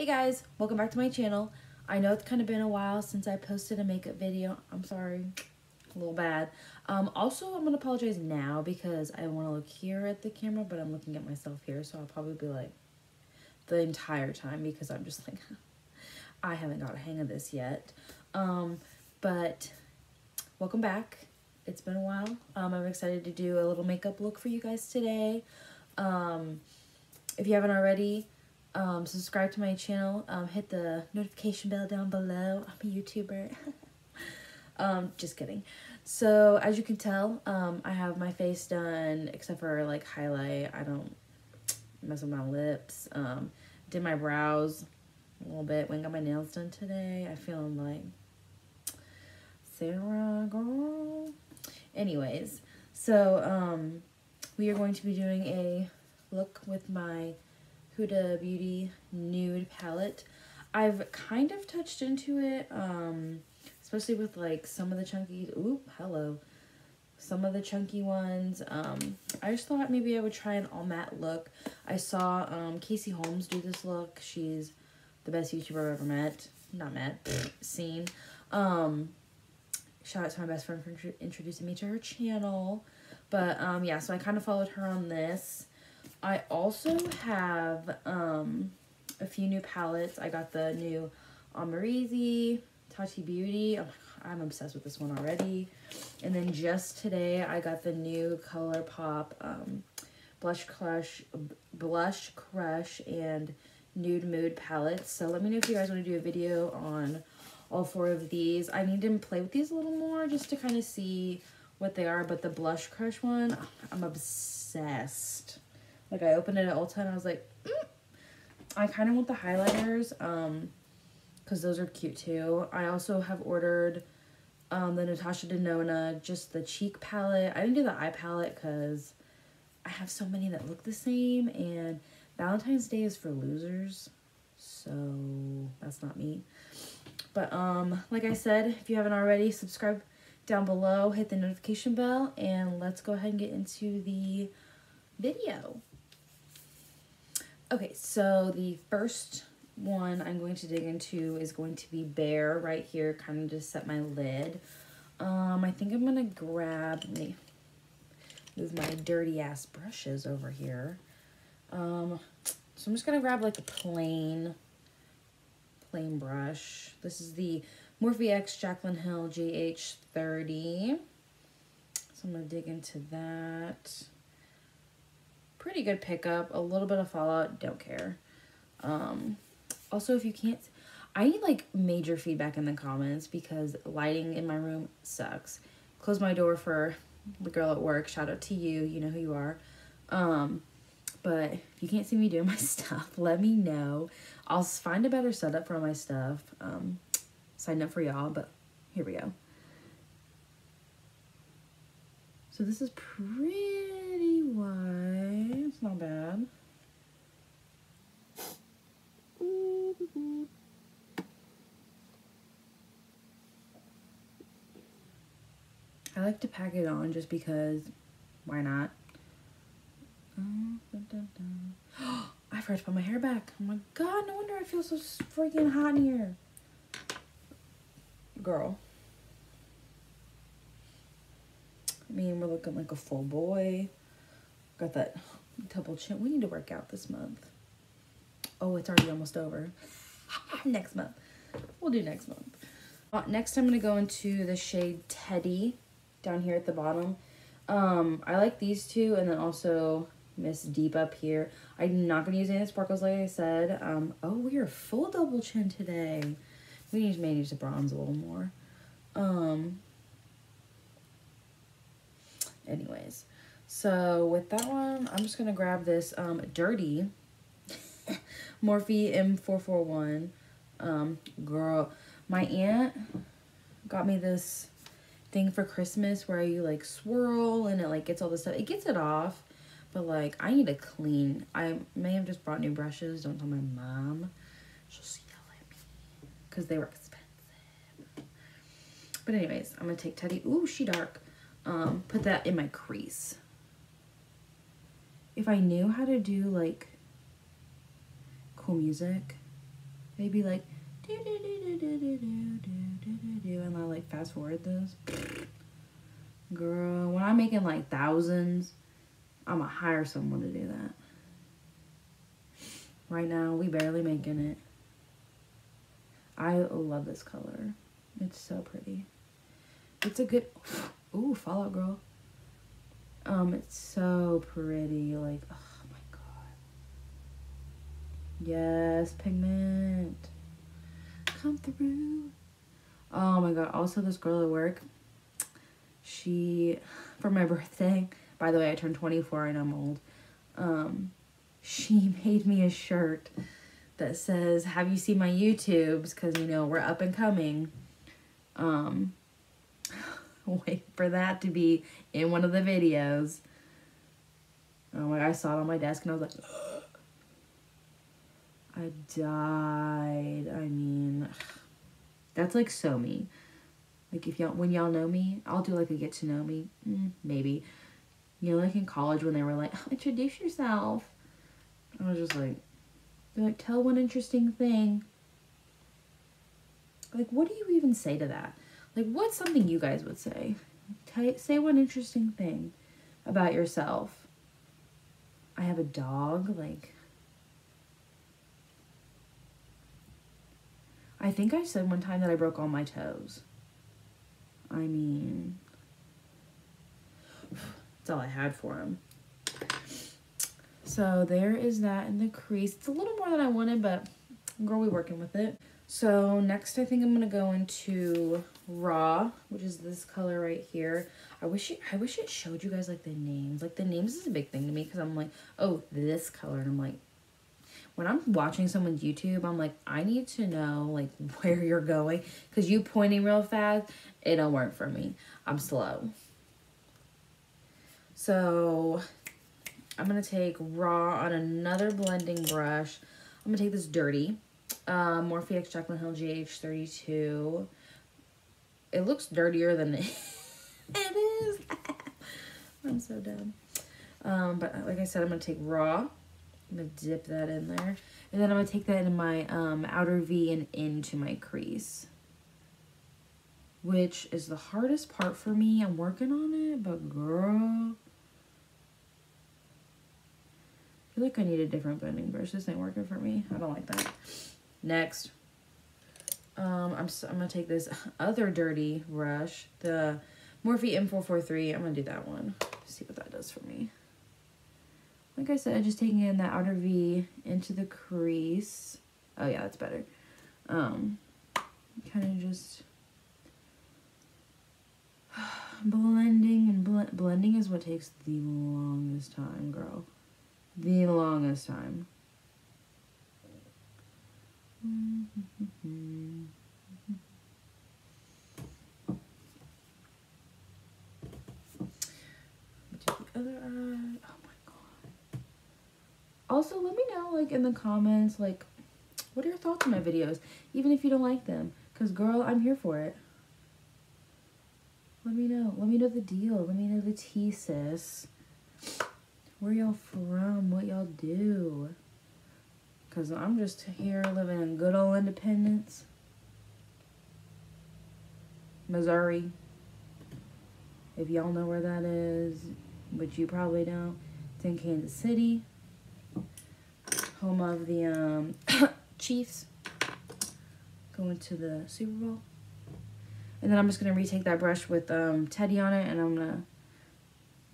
Hey guys, welcome back to my channel. I know it's kind of been a while since I posted a makeup video. I'm sorry, a little bad. Um, also, I'm to apologize now because I want to look here at the camera, but I'm looking at myself here, so I'll probably be like the entire time because I'm just like, I haven't got a hang of this yet. Um, but welcome back. It's been a while. Um, I'm excited to do a little makeup look for you guys today. Um, if you haven't already, um, subscribe to my channel. Um, hit the notification bell down below. I'm a YouTuber. um, just kidding. So as you can tell, um, I have my face done except for like highlight. I don't mess with my lips. Um, did my brows a little bit. Went got my nails done today. I feel like Sarah girl. Anyways, so um, we are going to be doing a look with my Huda Beauty Nude Palette. I've kind of touched into it, um, especially with like some of the chunky, oop, hello, some of the chunky ones. Um, I just thought maybe I would try an all matte look. I saw um, Casey Holmes do this look. She's the best YouTuber I've ever met. Not met, seen. Um, shout out to my best friend for introducing me to her channel. But um, yeah, so I kind of followed her on this. I also have um, a few new palettes. I got the new Amrezy, Tati Beauty. Oh God, I'm obsessed with this one already. And then just today, I got the new ColourPop um, Blush Crush, Blush Crush, and Nude Mood palettes. So let me know if you guys want to do a video on all four of these. I need to play with these a little more just to kind of see what they are. But the Blush Crush one, I'm obsessed. Like I opened it at Ulta and I was like, mm. I kind of want the highlighters um, because those are cute too. I also have ordered um, the Natasha Denona, just the cheek palette. I didn't do the eye palette because I have so many that look the same and Valentine's Day is for losers. So that's not me. But um, like I said, if you haven't already, subscribe down below, hit the notification bell, and let's go ahead and get into the video. Okay, so the first one I'm going to dig into is going to be Bare right here, kind of just set my lid. Um, I think I'm going to grab, me move my dirty ass brushes over here. Um, so I'm just going to grab like a plain, plain brush. This is the Morphe X Jaclyn Hill JH30. So I'm going to dig into that pretty good pickup. A little bit of fallout, don't care. Um, also, if you can't, I need like major feedback in the comments because lighting in my room sucks. Close my door for the girl at work. Shout out to you. You know who you are. Um, but if you can't see me doing my stuff, let me know. I'll find a better setup for my stuff. Um, sign up for y'all, but here we go. So this is pretty wide. Not bad. I like to pack it on just because why not? I forgot to put my hair back. Oh my god, no wonder I feel so freaking hot in here. Girl. I mean, we're looking like a full boy. Got that double chin. We need to work out this month. Oh, it's already almost over. next month. We'll do next month. Uh, next, I'm going to go into the shade Teddy down here at the bottom. Um, I like these two and then also Miss Deep up here. I'm not going to use any of the sparkles like I said. Um, oh, we are full double chin today. We need to manage the bronze a little more. Um, anyways, so with that one, I'm just going to grab this um, Dirty Morphe M441. Um, girl, my aunt got me this thing for Christmas where you like swirl and it like gets all the stuff. It gets it off, but like I need to clean. I may have just brought new brushes. Don't tell my mom. She'll yell at me because they were expensive. But anyways, I'm gonna take Teddy. Ooh, she dark. Um, put that in my crease. If I knew how to do like cool music, they'd be like, do do do do do do do do do do, and I like fast forward those. Girl, when I'm making like thousands, I'm gonna hire someone to do that. Right now, we barely making it. I love this color. It's so pretty. It's a good, ooh, Fallout Girl. Um, it's so pretty. Like, oh my god. Yes, pigment. Come through. Oh my god. Also, this girl at work, she, for my birthday, by the way, I turned 24 and I'm old. Um, she made me a shirt that says, Have you seen my YouTubes? Because, you know, we're up and coming. Um, wait for that to be in one of the videos. Oh my, I saw it on my desk and I was like, I died. I mean, that's like so me. Like if y'all, when y'all know me, I'll do like a get to know me, mm, maybe. You know, like in college when they were like, introduce yourself. I was just like, they're like, tell one interesting thing. Like, what do you even say to that? Like, what's something you guys would say? Say one interesting thing about yourself. I have a dog. Like, I think I said one time that I broke all my toes. I mean, that's all I had for him. So there is that in the crease. It's a little more than I wanted, but girl, we working with it. So next I think I'm gonna go into raw, which is this color right here. I wish it, I wish it showed you guys like the names. Like the names is a big thing to me because I'm like, oh, this color. And I'm like, when I'm watching someone's YouTube, I'm like, I need to know like where you're going because you pointing real fast, it don't work for me. I'm slow. So I'm going to take raw on another blending brush. I'm going to take this dirty. Uh, Morphe X Jaclyn Hill JH32. It looks dirtier than it, is. I'm so dumb. Um, but like I said, I'm going to take raw. I'm going to dip that in there. And then I'm going to take that in my um, outer V and into my crease. Which is the hardest part for me. I'm working on it, but girl... I feel like I need a different blending brush. This ain't working for me. I don't like that. Next, um, I'm, I'm going to take this other dirty brush, the Morphe M443. I'm going to do that one. See what that does for me. Like I said, just taking in that outer V into the crease. Oh yeah, that's better. Um, kind of just blending and bl blending is what takes the longest time, girl the longest time. Oh. Also, let me know, like, in the comments, like, what are your thoughts on my videos? Even if you don't like them. Because, girl, I'm here for it. Let me know. Let me know the deal. Let me know the tea, sis where y'all from, what y'all do. Because I'm just here living in good old independence. Missouri. If y'all know where that is, which you probably don't, it's in Kansas City. Home of the um, Chiefs. Going to the Super Bowl. And then I'm just going to retake that brush with um, Teddy on it and I'm going to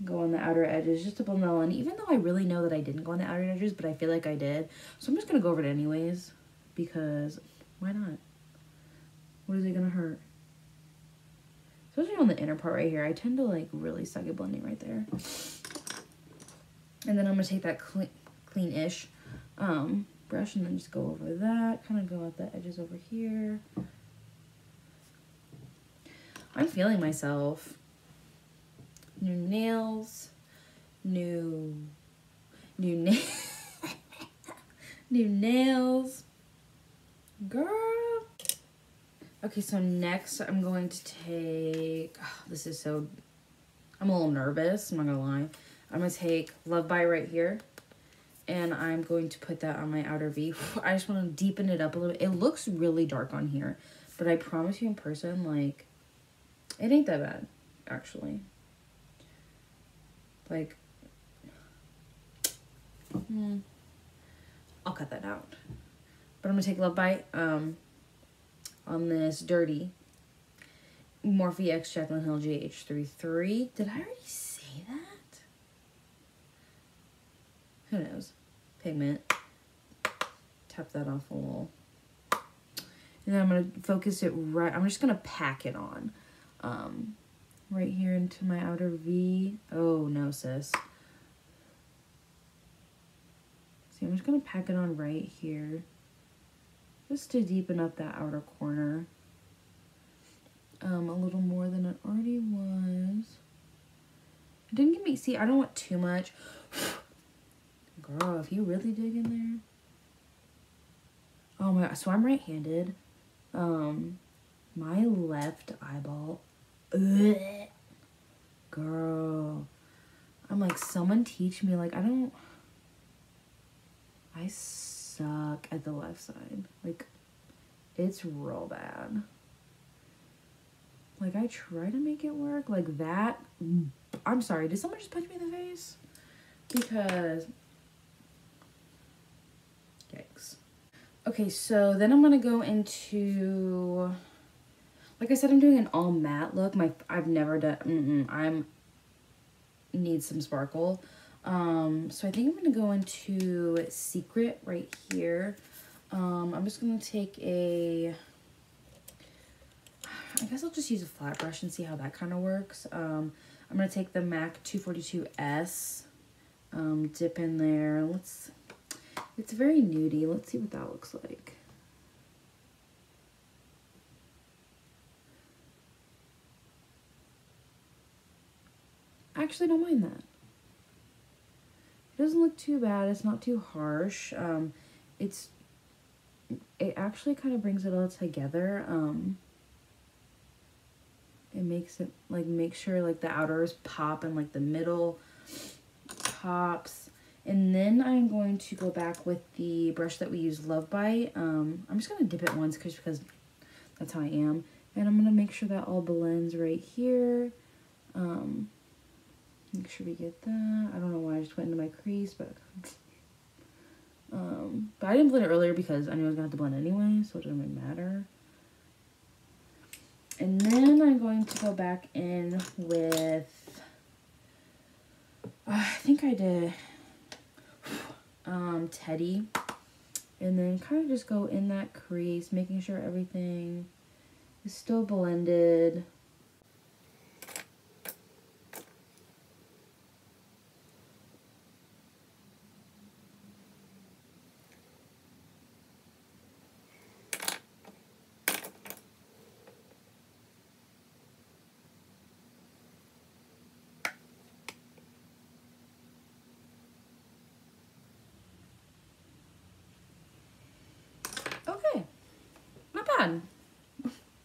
go on the outer edges just to blend it in. Even though I really know that I didn't go on the outer edges, but I feel like I did. So I'm just going to go over it anyways because why not? What is it going to hurt? Especially on the inner part right here. I tend to like really suck at blending right there. And then I'm going to take that clean, clean-ish um, brush and then just go over that. Kind of go at the edges over here. I'm feeling myself new nails, new, new nails, new nails. Girl. Okay, so next I'm going to take, oh, this is so, I'm a little nervous, I'm not gonna lie. I'm gonna take Love Bite right here. and I'm going to put that on my outer V. I just want to deepen it up a little bit. It looks really dark on here, but I promise you in person, like, it ain't that bad, actually. Like, hmm, I'll cut that out. But I'm gonna take a Love Bite um, on this Dirty Morphe X Jaclyn Hill JH33. Did I already say that? Who knows? Pigment. Tap that off a little. And then I'm going to focus it right. I'm just going to pack it on. Um, right here into my outer V. Oh, no, sis. See, I'm just going to pack it on right here. Just to deepen up that outer corner um, a little more than it already was. It didn't give me, see, I don't want too much. Girl, if you really dig in there. Oh my god, so I'm right-handed. Um, my left eyeball. Ugh, girl. I'm like, someone teach me, like, I don't, I suck at the left side. Like, it's real bad. Like I try to make it work like that. I'm sorry, did someone just punch me in the face? Because yikes. Okay, so then I'm gonna go into like I said, I'm doing an all matte look. My I've never done. Mm -mm, I'm need some sparkle. Um, so I think I'm gonna go into secret right here. Um, I'm just gonna take a I guess I'll just use a flat brush and see how that kind of works. Um, I'm to take the MAC 242S, um, dip in there. Let's, it's very nudie. Let's see what that looks like. Actually don't mind that. It doesn't look too bad. It's not too harsh. Um, it's, it actually kind of brings it all together. Um, it makes it like make sure like the outers pop and like the middle pops and then I'm going to go back with the brush that we use Love Bite. Um, I'm just going to dip it once because because that's how I am. And I'm going to make sure that all blends right here. Um, make sure we get that. I don't know why I just went into my crease, but... Um, but I didn't blend it earlier because I knew I was to have to blend anyway, so it doesn't really matter. And then I'm going to go back in with, uh, I think I did um, Teddy. And then kind of just go in that crease, making sure everything is still blended.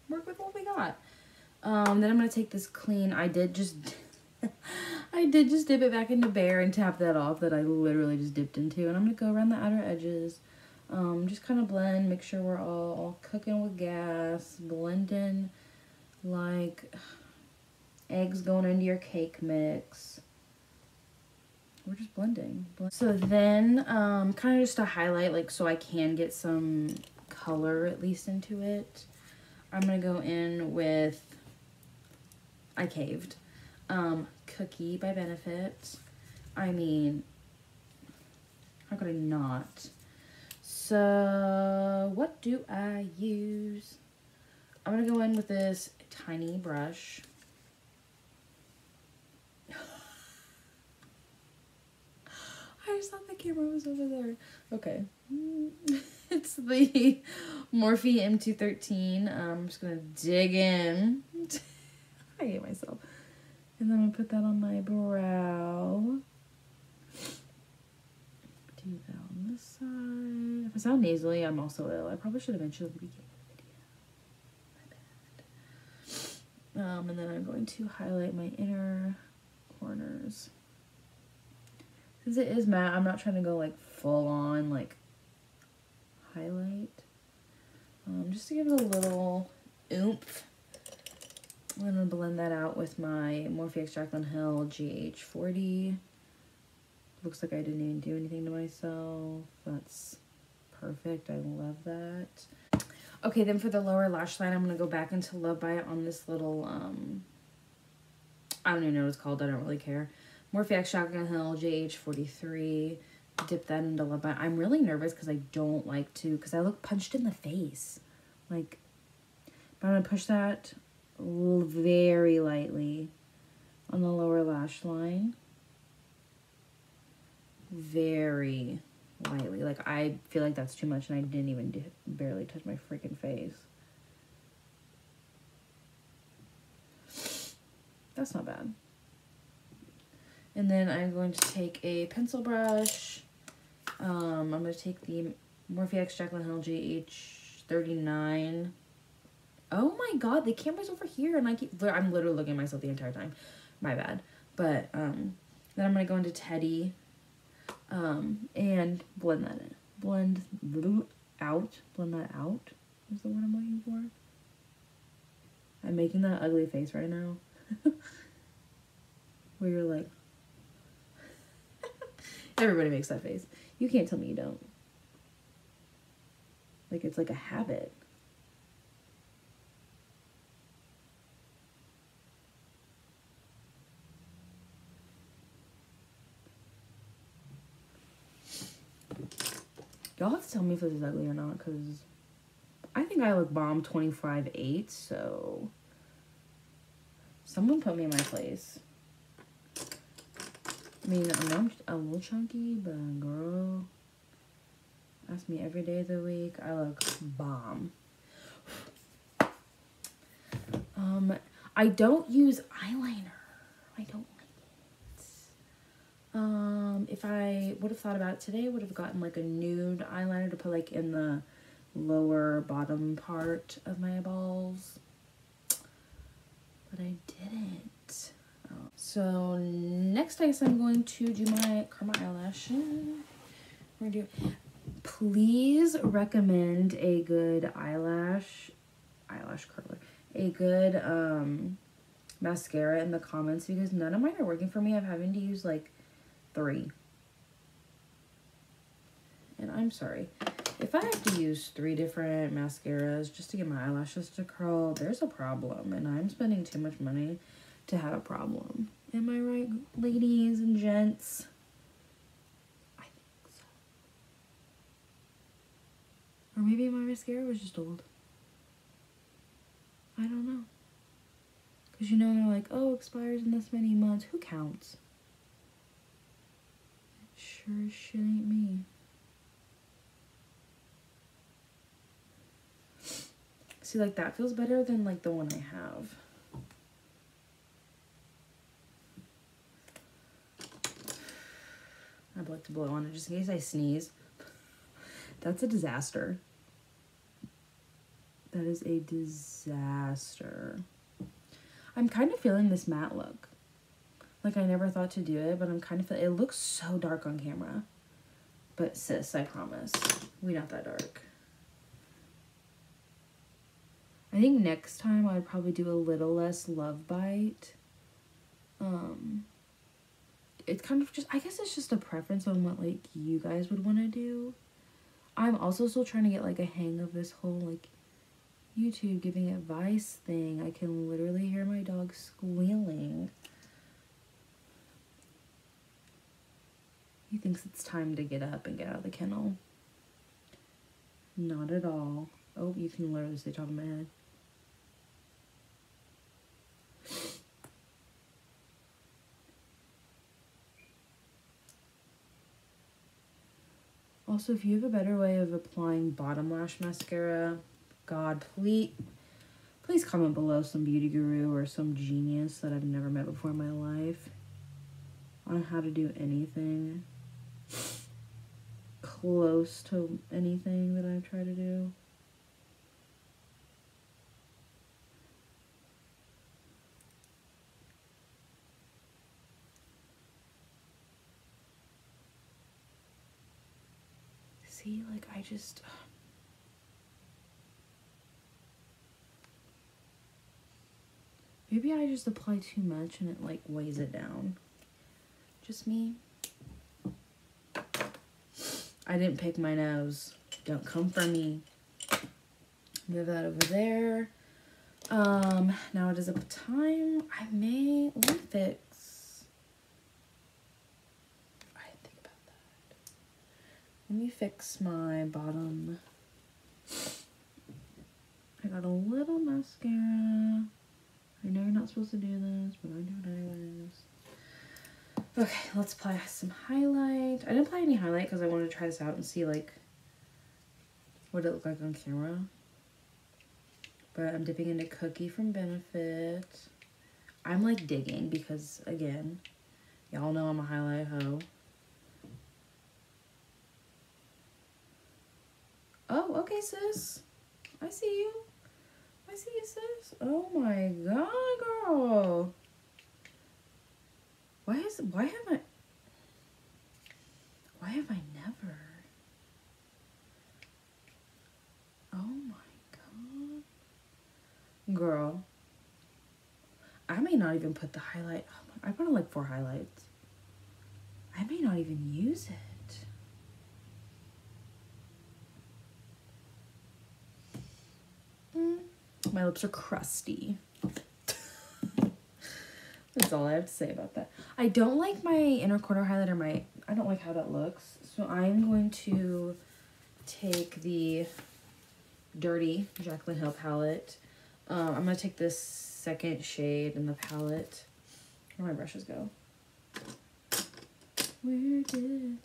Work with what we got. Um, then I'm going to take this clean. I did just... I did just dip it back into Bare and tap that off that I literally just dipped into. And I'm going to go around the outer edges. Um, just kind of blend, make sure we're all, all cooking with gas. Blending like eggs going into your cake mix. We're just blending. So then, um, kind of just to highlight, like, so I can get some color at least into it. I'm to go in with I Caved. Um, Cookie by Benefit. I mean, how could I not? So, what do I use? I'm going to go in with this tiny brush. I just thought the camera was over there. Okay. it's the Morphe M213. Um, I'm just going to dig in. I hate myself. And then I'm going to put that on my brow. Do that on this side. If I sound nasally, I'm also ill. I probably should have mentioned at the beginning of the video. My bad. Um, and then I'm going to highlight my inner corners. Since it is matte, I'm not trying to go like full on like highlight. Um, just to give it a little oomph. I'm gonna blend that out with my Morphe X Jaclyn Hill JH40. Looks like I didn't even do anything to myself. That's perfect. I love that. Okay, then for the lower lash line, I'm going to go back into Love Bite on this little, um, I don't even know what it's called. I don't really care. Morphe X Jaclyn Hill JH43. Dip that into Love Bite. I'm really nervous because I don't like to, because I look punched in the face. Like, but I'm going to push that very lightly on the lower lash line. Very lightly. Like, I feel like that's too much, and I didn't even do, barely touch my freaking face. That's not bad. And then I'm going to take a pencil brush. Um, I'm going to take the Morphe X Jaclyn Hill GH39. Oh my god, the camera's over here, and I keep, I'm literally looking at myself the entire time. My bad. But, um, then I'm going to go into Teddy um, and blend that in. Blend out. Blend that out is the word I'm looking for. I'm making that ugly face right now. Where you're like, everybody makes that face. You can't tell me you don't. Like it's like a habit. Y'all have to tell me if this is ugly or not, because I think I look bomb 25-8, so someone put me in my place. I mean, I'm a little chunky, but girl, ask me every day of the week, I look bomb. Um, I don't use eyeliner. I don't like it. um, if I would have thought about it today, I would have gotten like a nude eyeliner to put like in the lower bottom part of my eyeballs. But I didn't. So next I guess I'm going to do my Karma eyelash. Please recommend a good eyelash eyelash curler. A good um mascara in the comments because none of mine are working for me. I'm having to use like three. And I'm sorry. If I have to use three different mascaras just to get my eyelashes to curl, there's a problem. And I'm spending too much money to have a problem. Am I right, ladies and gents? I think so. Or maybe my mascara was just old. I don't know. Because you know, they're like, oh, expires in this many months. Who counts? It sure as shit ain't me. See, like that feels better than like the one I have. I'd like to blow on it just in case I sneeze. That's a disaster. That is a disaster. I'm kind of feeling this matte look. Like I never thought to do it, but I'm kind of, it looks so dark on camera. But sis, I promise, we not that dark. I think next time I'd probably do a little less love bite. Um, it's kind of just, I guess it's just a preference on what like you guys would want to do. I'm also still trying to get like a hang of this whole like YouTube giving advice thing. I can literally hear my dog squealing. He thinks it's time to get up and get out of the kennel. Not at all. Oh, you can literally see top of my head. Also, if you have a better way of applying bottom lash mascara, God, please, please comment below some beauty guru or some genius that I've never met before in my life on how to do anything close to anything that I've tried to do. See, like I just. Maybe I just apply too much and it like weighs it down. Just me. I didn't pick my nose. Don't come for me. Move that over there. Um, now it is up time. I may let me fix. I didn't think about that. Let me fix my bottom. I got a little mascara. I know you're not supposed to do this, but I do it anyways. Okay, let's apply some highlight. I didn't apply any highlight because I wanted to try this out and see like what it looked like on camera. But I'm dipping into Cookie from Benefit. I'm like digging because again, y'all know I'm a highlight hoe. Oh, okay, sis. I see you. I see you, sis. Oh my god, girl. Why is why have I why have I never? Oh my god. Girl. I may not even put the highlight. Oh I put on like four highlights. I may not even use it. Mm, my lips are crusty. That's all I have to say about that. I don't like my inner corner highlighter. My I don't like how that looks. So I'm going to take the Dirty Jaclyn Hill palette. Um, I'm going to take this second shade in the palette. Where my brushes go? Where did...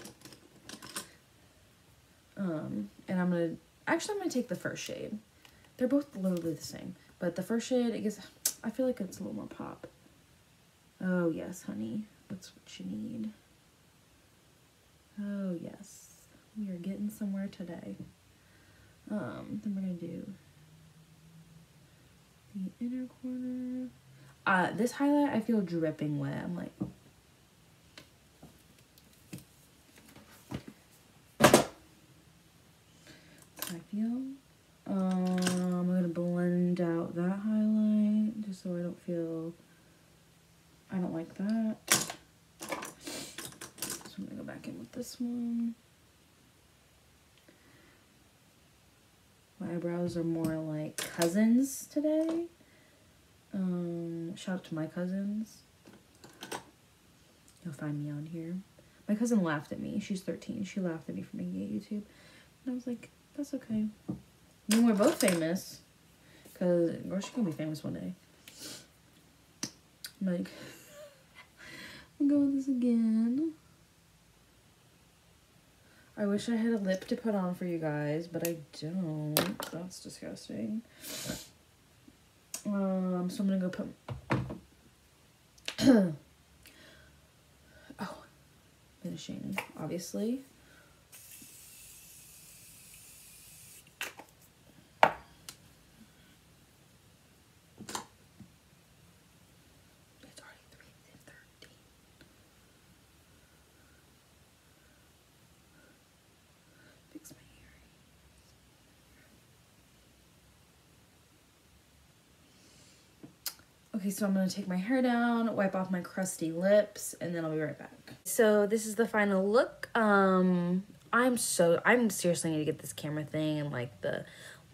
Um, and I'm going to... Actually, I'm going to take the first shade. They're both literally the same. But the first shade, it gets... I feel like it's a little more pop. Oh, yes, honey. That's what you need. Oh, yes. We are getting somewhere today. Um, then we're going to do the inner corner. Uh, this highlight, I feel dripping wet. I'm like... I feel. Um, I'm going to blend out that highlight just so I don't feel I don't like that. So I'm gonna go back in with this one. My eyebrows are more like cousins today. Um, shout out to my cousins. You'll find me on here. My cousin laughed at me. She's 13. She laughed at me for making a YouTube. And I was like, that's okay. Mean, we're both famous. Because, girl, she can be famous one day. I'm like, I'll go with this again. I wish I had a lip to put on for you guys, but I don't. That's disgusting. Um, so I'm gonna go put. oh, finishing, obviously. Okay, so I'm gonna take my hair down, wipe off my crusty lips, and then I'll be right back. So this is the final look. Um, I'm so, I'm seriously need to get this camera thing and like the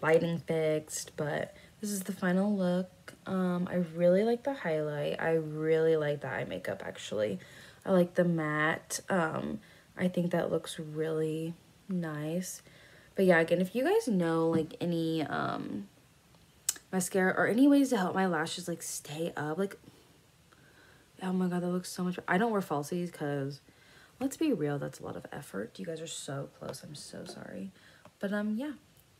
lighting fixed, but this is the final look. Um, I really like the highlight. I really like the eye makeup actually. I like the matte. Um, I think that looks really nice. But yeah, again, if you guys know like any um mascara or any ways to help my lashes like stay up like oh my god that looks so much i don't wear falsies because let's be real that's a lot of effort. You guys are so close i'm so sorry. But um yeah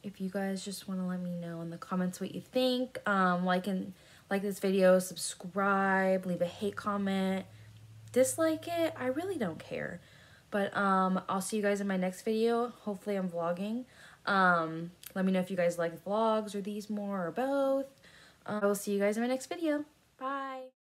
if you guys just want to let me know in the comments what you think um like and like this video subscribe leave a hate comment dislike it i really don't care. But um i'll see you guys in my next video. Hopefully i'm vlogging. Um let me know if you guys like vlogs or these more or both. Uh, I will see you guys in my next video. Bye.